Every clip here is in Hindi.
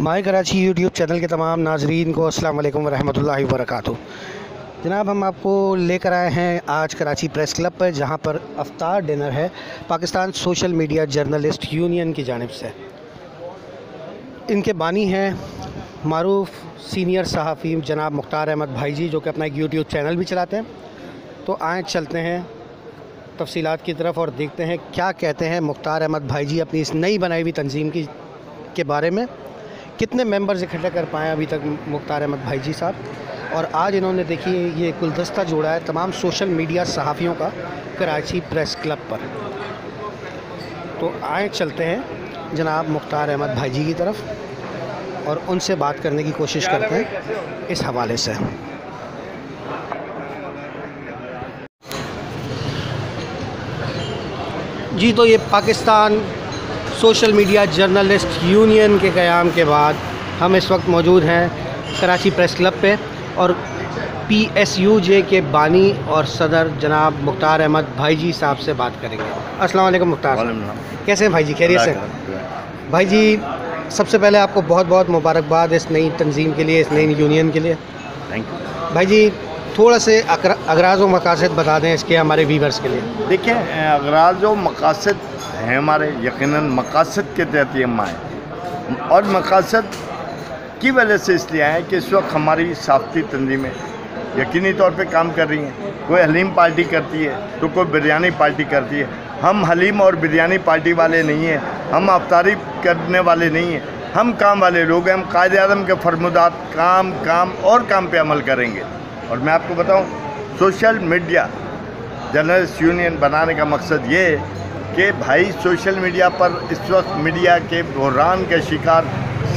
माई कराची यूट्यूब चैनल के तमाम नाजरीन को अस्सलाम वालेकुम वरहमतुल्लाहि वबरकातुहू। जनाब, हम आपको लेकर आए हैं आज कराची प्रेस क्लब पर, जहाँ पर अफ्तार डिनर है Pakistan social media journalist union की जानब से। इनके बानी हैं मरूफ सीनियर सहाफ़ी जनाब मुख्तार अहमद भाई जी, जो कि अपना एक यूट्यूब चैनल भी चलाते हैं। तो आए चलते हैं तफसीलात की तरफ़ और देखते हैं क्या कहते हैं मुख्तार अहमद भाई जी अपनी इस नई बनाई हुई तंजीम की के बारे में। कितने मेंबर्स इकट्ठे कर पाए अभी तक मुख्तार अहमद भाई जी साहब? और आज इन्होंने देखिए ये गुलदस्ता जोड़ा है तमाम सोशल मीडिया सहाफ़ियों का कराची प्रेस क्लब पर। तो आए चलते हैं जनाब मुख्तार अहमद भाई जी की तरफ़ और उनसे बात करने की कोशिश करते हैं। इस हवाले से। जी तो ये Pakistan social media journalist union के क़्याम के बाद हम इस वक्त मौजूद हैं कराची प्रेस क्लब पे और पी एस यू जे के बानी और सदर जनाब मुख्तार अहमद भाई जी साहब से बात करेंगे। अस्सलाम वालेकुम मुख्तार। कैसे हैं भाई जी खैरियत से? भाई जी सबसे पहले आपको बहुत बहुत मुबारकबाद इस नई तंजीम के लिए इस नई यूनियन के लिए। थैंक यू भाई जी थोड़ा से अगराज व मकासद बता दें इसके हमारे वीवर्स के लिए। देखिए अगराज व मकासद हैं हमारे, यकीनन मकासद के तहत ये हम आए और मकासद की वजह से इसलिए आए कि इस वक्त हमारी साफ्ती तंजीमें यकीनी तौर पे काम कर रही हैं। कोई हलीम पार्टी करती है तो कोई बिरयानी पार्टी करती है। हम हलीम और बिरयानी पार्टी वाले नहीं हैं, हम अफ्तारी करने वाले नहीं हैं। हम काम वाले लोग हैं, हम कायद अदम के फरमुदात, काम काम और काम पे अमल करेंगे। और मैं आपको बताऊँ, सोशल मीडिया, जर्नलिस्ट यूनियन बनाने का मकसद ये है कि भाई सोशल मीडिया पर इस वक्त मीडिया के बहरान के शिकार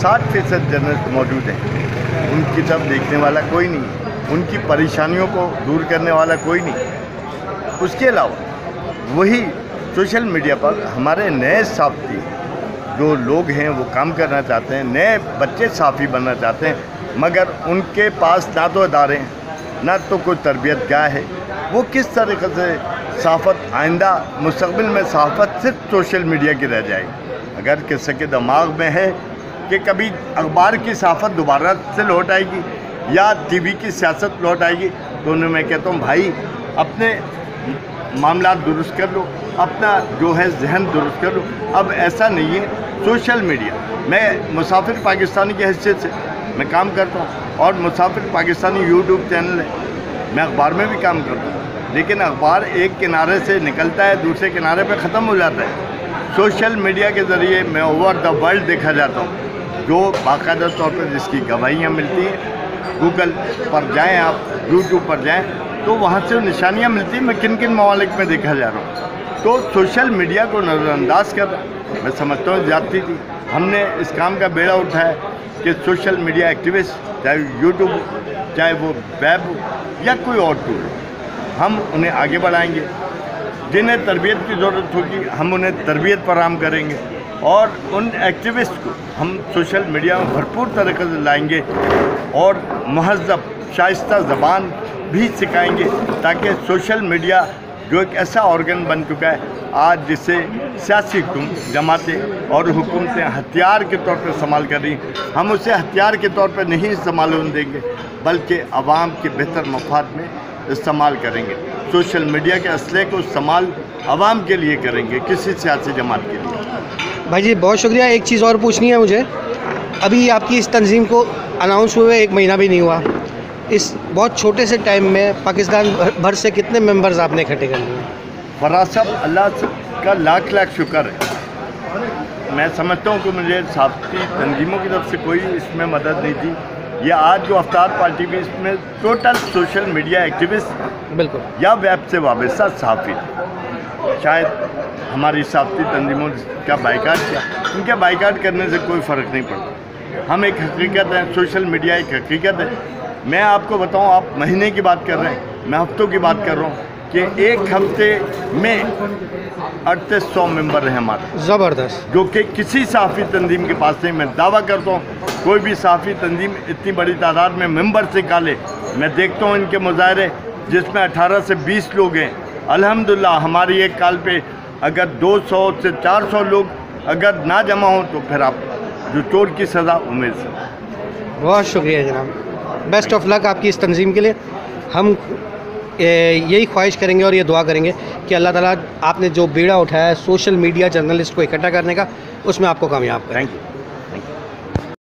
60 फ़ीसद जर्नलिस्ट मौजूद हैं। उनकी तरफ़ देखने वाला कोई नहीं उनकी परेशानियों को दूर करने वाला कोई नहीं। उसके अलावा, वही सोशल मीडिया पर हमारे नए साथी, जो लोग हैं, वो काम करना चाहते हैं। नए बच्चे साफ़ी बनना चाहते हैं। मगर उनके पास ना तो अदारे हैं, ना तो कोई तरबियत क्या है। वो किस तरीके से सहाफ़त आइंदा मुस्तबिल में सहाफ़त सिर्फ़ सोशल मीडिया की रह जाएगी। अगर किसी के दिमाग में है कि कभी अखबार की सहाफ़त दोबारा से लौट आएगी या टी टीवी की सियासत लौट आएगी तो उन्हें मैं कहता हूँ, भाई, अपने मामला दुरुस्त कर लो, अपना जो है जहन दुरुस्त कर लो। अब ऐसा नहीं है, सोशल मीडिया। मैं मुसाफिर पाकिस्तानी की हैसियत से मैं काम करता हूँ और मुसाफिर पाकिस्तानी यूट्यूब चैनल है। मैं अखबार में भी काम करता हूँ। लेकिन अखबार एक किनारे से निकलता है, दूसरे किनारे पर ख़त्म हो जाता है। सोशल मीडिया के ज़रिए मैं ओवर द वर्ल्ड देखा जाता हूँ। जो बाकायदा तौर पर जिसकी गवाहियाँ मिलती हैं गूगल पर जाएँ आप यूट्यूब पर जाएँ तो वहाँ से निशानियाँ मिलती हैं, मैं किन किन ममालिक में देखा जा रहा हूँ। तो सोशल मीडिया को नज़रअंदाज कर, मैं समझता हूँ जाती थी, हमने इस काम का बेड़ा उठाया कि सोशल मीडिया एक्टिविस्ट, चाहे यूट्यूब चाहे वो वेब या कोई और टूल हम उन्हें आगे बढ़ाएँगे। जिन्हें तरबियत की ज़रूरत होगी, हम उन्हें तरबियत फराम करेंगे और उन एक्टिविस्ट को हम सोशल मीडिया में भरपूर तरीके से लाएँगे और महजब, शाइस्ता ज़बान भी सिखाएँगे ताकि सोशल मीडिया जो एक ऐसा ऑर्गन बन चुका है, आज जिसे सियासी जमातें और हुकूमतें हथियार के तौर पर इस्तेमाल कर रही हम उसे हथियार के तौर पर नहीं इस्तेमाल होने देंगे, बल्कि आवाम के बेहतर मफाद में इस्तेमाल करेंगे। सोशल मीडिया के असले को इस्तेमाल आवाम के लिए करेंगे किसी सियासी जमात के लिए। भाई जी बहुत शुक्रिया। एक चीज़ और पूछनी है मुझे। अभी आपकी इस तंजीम को अनाउंस हुए एक महीना भी नहीं हुआ। इस बहुत छोटे से टाइम में पाकिस्तान भर से कितने मेंबर्स आपने इकट्ठे कर लिए? फराज साहब अल्लाह का लाख लाख शुक्र है। मैं समझता हूँ कि मुझे साथी तंजीमों की तरफ़ से कोई इसमें मदद नहीं थी। ये आज जो अवतार पार्टी भी इसमें टोटल सोशल मीडिया एक्टिविस्ट बिल्कुल। या वेब से वाबस्ता सहाफ़ी शायद हमारी साफ्ती तंजीमों का बाइकाट किया। उनके बाइकाट करने से कोई फ़र्क नहीं पड़ता। हम एक हकीकत है सोशल मीडिया एक हकीकत है। मैं आपको बताऊँ आप महीने की बात कर रहे हैं मैं हफ्तों की बात कर रहा हूँ। कि एक हफ़्ते में अड़तीस सौ मेंबर हैं हमारे। ज़बरदस्त। जो कि किसी साफ़ी तंजीम के पास नहीं मैं दावा करता हूँ कोई भी साफ़ी तंजीम इतनी बड़ी तादाद में मेंबर से निकाले मैं देखता हूँ इनके मुजाहरे जिसमें 18 से 20 लोग हैं। अल्हम्दुलिल्लाह हमारी एक काल पे अगर 200 से 400 लोग अगर ना जमा हों तो फिर आप जो चोर की सज़ा उमेर से। बहुत शुक्रिया जनाब। बेस्ट ऑफ़ लक आपकी इस तंजीम के लिए। हम यही ख्वाहिश करेंगे और ये दुआ करेंगे कि अल्लाह ताला आपने जो बेड़ा उठाया है सोशल मीडिया जर्नलिस्ट को इकट्ठा करने का, उसमें आपको कामयाब थैंक यू